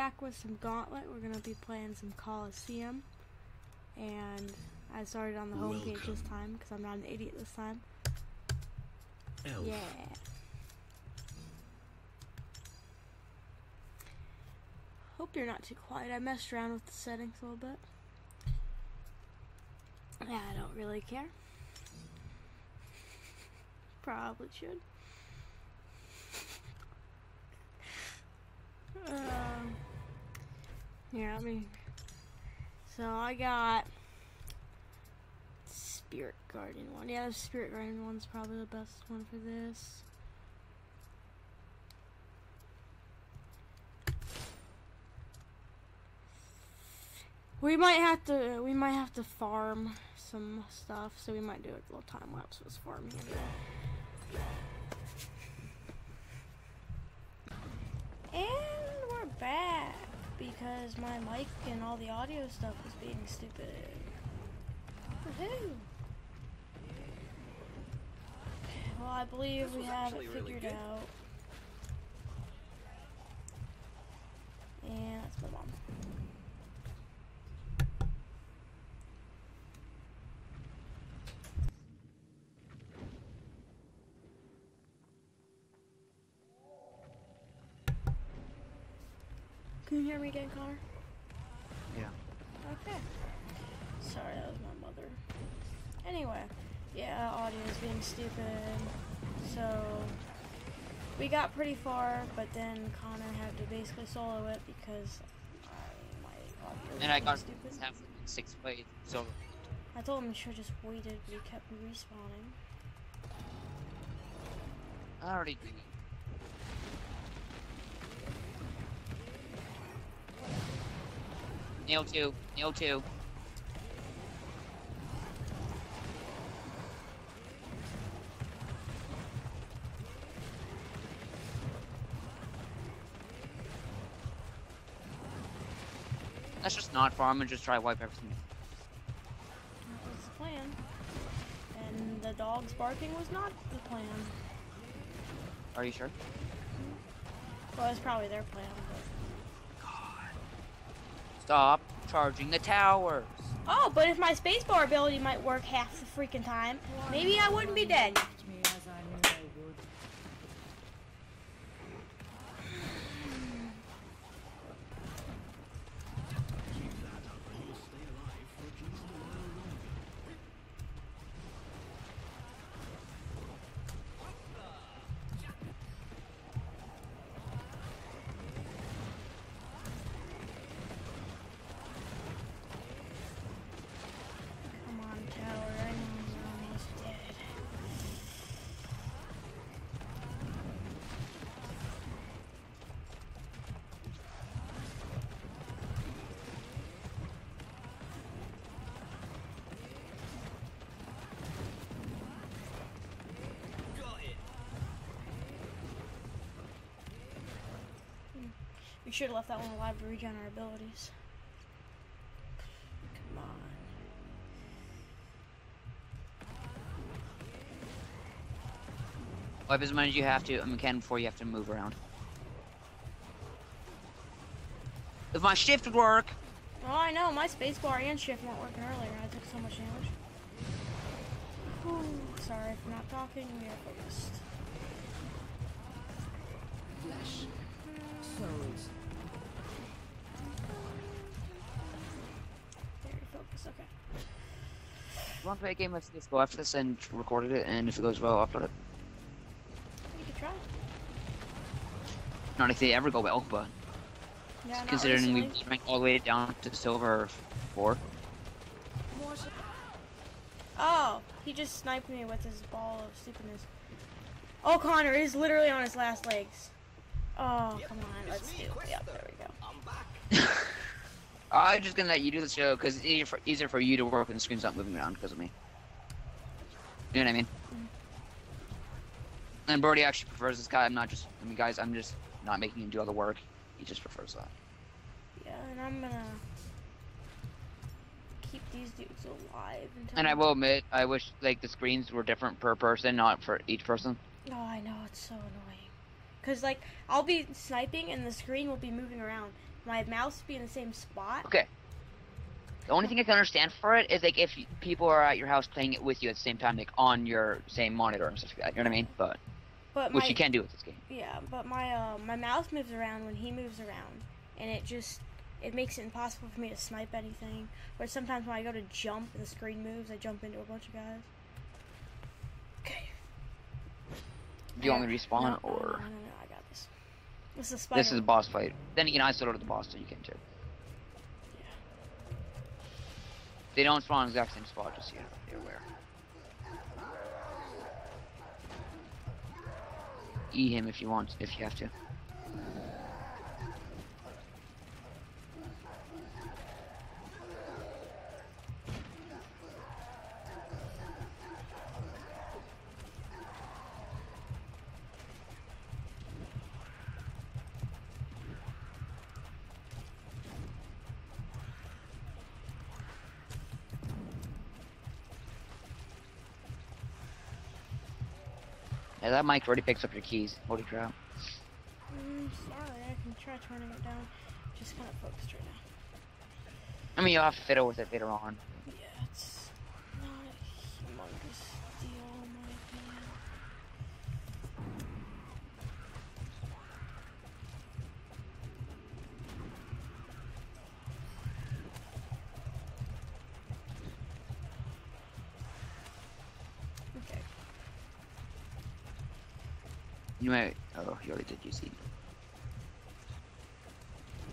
back with some Gauntlet. We're gonna be playing some Colosseum, and I started on the home page this time because I'm not an idiot this time. Elf. Yeah. Hope you're not too quiet. I messed around with the settings a little bit. Yeah, I don't really care. Probably should. Um, yeah, I mean, so I got Spirit Guardian one. Yeah, the Spirit Guardian one's probably the best one for this. We might have to. We might have to farm some stuff, so we might do a little time lapse with farming. And we're back because my mic and all the audio stuff was being stupid. Woohoo! Well, I believe we have it figured good. out. And let's move on. Can you hear me again, Connor? Yeah. Okay. Sorry, that was my mother. Anyway, yeah, audio is being stupid. So we got pretty far, but then Connor had to basically solo it because I, my audio was And I being got stupid. half six ways, so I told him he should have just waited, but he kept respawning. I already did. Nail two, nail two. Let's just not farm and just try to wipe everything. That was the plan. And the dog's barking was not the plan. Are you sure? Well, it's probably their plan, but. Stop charging the towers. Oh, but if my spacebar ability might work half the freaking time, maybe I wouldn't be dead. We should have left that one alive to regen our abilities. Come on. Wipe as many as you have to, um, can before you have to move around. If my shift would work, Oh, I know. My spacebar and shift weren't working earlier. I took so much damage. Whew, sorry for not talking. We are focused. Flesh. Souls. You want to play a game of CSGO after this and recorded it, and if it goes well, I'll upload it. You could try. Not if they ever go well, but Yeah, considering we recently. ranked all the way down to silver four. Oh, he just sniped me with his ball of stupidness. Oh, Connor is literally on his last legs. Oh, come on. Let's do it. Yep, there we go. I'm just gonna let you do the show because it's easier for, easier for you to work when the screen's not moving around because of me. You know what I mean? And Brody actually prefers this guy. I'm not just. I mean, guys, I'm just not making him do all the work. He just prefers that. Yeah, and I'm gonna keep these dudes alive until. And I will admit, I wish like the screens were different per person, not for each person. Oh, I know it's so annoying. Cause like I'll be sniping and the screen will be moving around, my mouse be in the same spot. Okay. The only thing I can understand for it is like if people are at your house playing it with you at the same time, like on your same monitor and stuff like that. You know what I mean? But But which my you can do with this game. yeah, but my uh, my mouse moves around when he moves around, and it just it makes it impossible for me to snipe anything. Or sometimes when I go to jump and the screen moves, I jump into a bunch of guys. Okay. Do you want me to respawn No, or no, no, no, I got this. This is a this is a boss fight? Then you can isolate the boss, so you can too. They don't spawn in the exact same spot, just so you- you're aware. E him if you want, if you have to. Yeah, that mic already picks up your keys. Holy crap. Mm, sorry, I can try turning it down. Just kind of focused right now. I mean, you'll have to fiddle with it later on. You might. Oh, you already did. You see.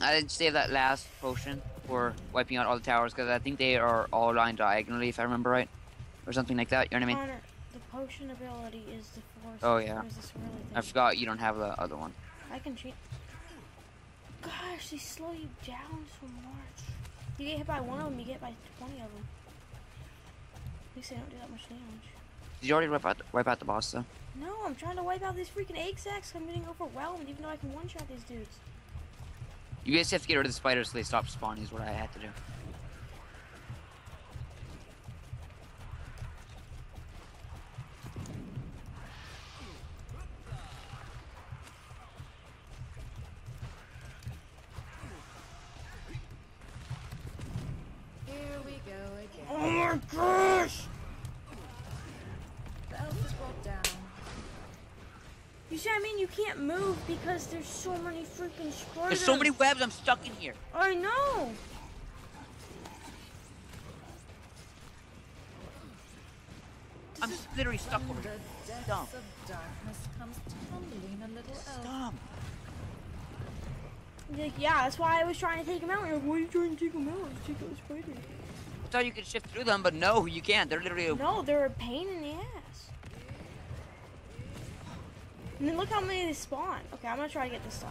I didn't save that last potion for wiping out all the towers because I think they are all lined diagonally, if I remember right, or something like that. You know what I mean? Connor, the potion ability is the force. Oh, yeah. There's this really I forgot you don't have the other one. I can cheat. Gosh, they slow you down so much. You get hit by one of them, you get by 20 of them. At least they don't do that much damage. Did you already wipe out wipe out the boss though? No, I'm trying to wipe out these freaking egg sacks. I'm getting overwhelmed, even though I can one-shot these dudes. You guys have to get rid of the spiders so they stop spawning. Is what I had to do. Here we go again. Oh my gosh! You see what I mean? You can't move because there's so many freaking spiders. There's so many webs. I'm stuck in here. I know. I'm literally stuck over here. Dumb. darkness comes tumbling a little elf. Dumb. Like, yeah, that's why I was trying to take him out. Like, why are you trying to take him out? Let's take out the spiders. I thought you could shift through them, but no, you can't. They're literally. No, they're a pain in the And then look how many they spawn. Okay, I'm gonna try to get this side.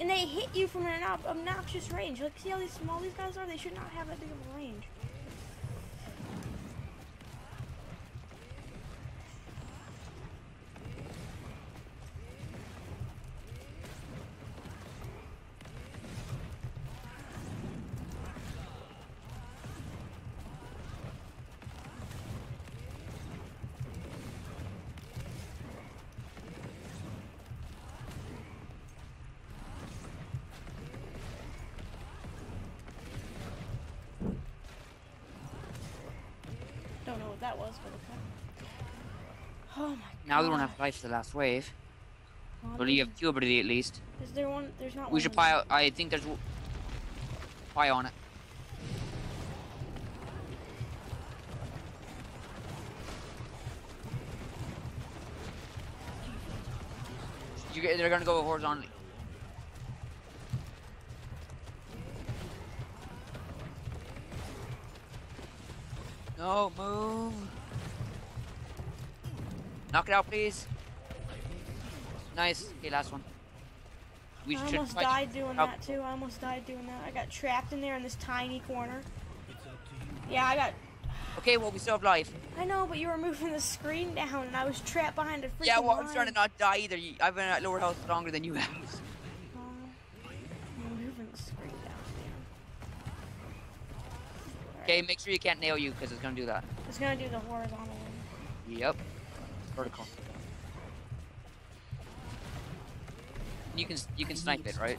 And they hit you from an ob- obnoxious range. Like, see how these small these guys are? They should not have that big of a range. Don't know what that was, but okay. Oh my Now we don't God. have life for the last wave. Well, But you have two ability at least. Is there one? There's not We one should in- pile. I think there's pie on it. You get, they're gonna go horizontally. No, move. Knock it out, please. Nice. Okay, last one. We I should almost died doing Oh. that too. I almost died doing that. I got trapped in there in this tiny corner. Yeah, I got. Okay, well, we still have life. I know, but you were moving the screen down, and I was trapped behind a freaking Yeah, well, I'm trying to not die either. I've been at lower health longer than you have. Oh, I'm moving the screen down. Alright, Okay, make sure you can't nail you, because it's gonna do that. It's gonna do the horizontal one. Yep. Vertical. You can you can snipe it, right?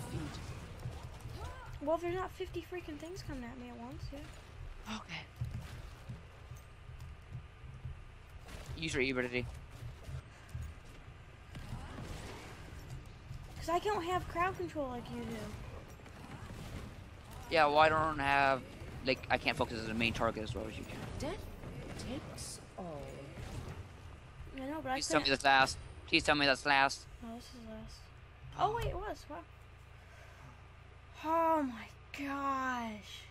Well, there's not 50 freaking things coming at me at once, yeah. Okay. Use your ability. Because I don't have crowd control like you do. Yeah, well I don't have like I can't focus as a main target as well as you can. Death takes all. I know, but I Please tell me couldn't. that's last. Please tell me that's last. Oh, this is last. Oh, wait, it was. Wow. Oh my gosh.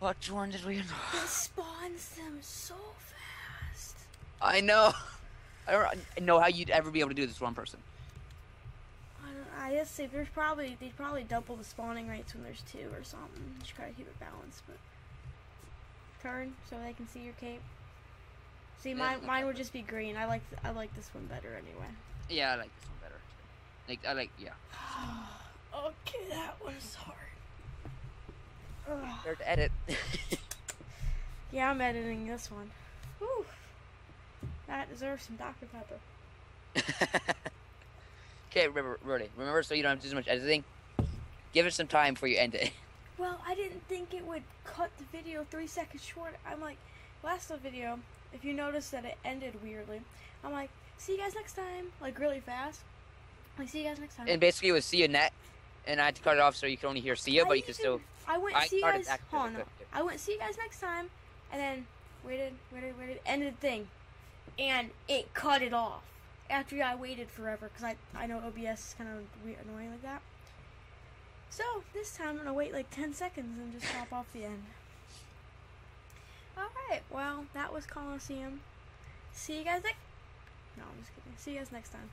Which one did we? It spawns them so fast. I know. I don't know how you'd ever be able to do this one person. I, don't, I just there's probably they'd probably double the spawning rates when there's two or something. Just try to keep it balanced, but turn so they can see your cape. See, mine look mine would just be green. I like th- I like this one better anyway. Yeah, I like this one better. Like I like yeah. okay, that was hard. Ugh. There to edit. Yeah, I'm editing this one. Whew. That deserves some Dr. Pepper. okay, remember, really, remember, so you don't have to do so much editing. Give it some time before you end it. Well, I didn't think it would cut the video three seconds short. I'm like, last video, if you notice that it ended weirdly, I'm like, see you guys next time, like really fast. Like, see you guys next time. And basically, it was see you net, and I had to cut it off so you could only hear see you, but you could still. I went I see you guys. Hold on, no. I went see you guys next time, and then waited, waited, waited, ended the thing, and it cut it off after I waited forever because I I know OBS is kind of annoying like that. So this time I'm gonna wait like 10 seconds and just hop off the end. All right, well that was Colosseum. See you guys next. No, I'm just kidding. See you guys next time.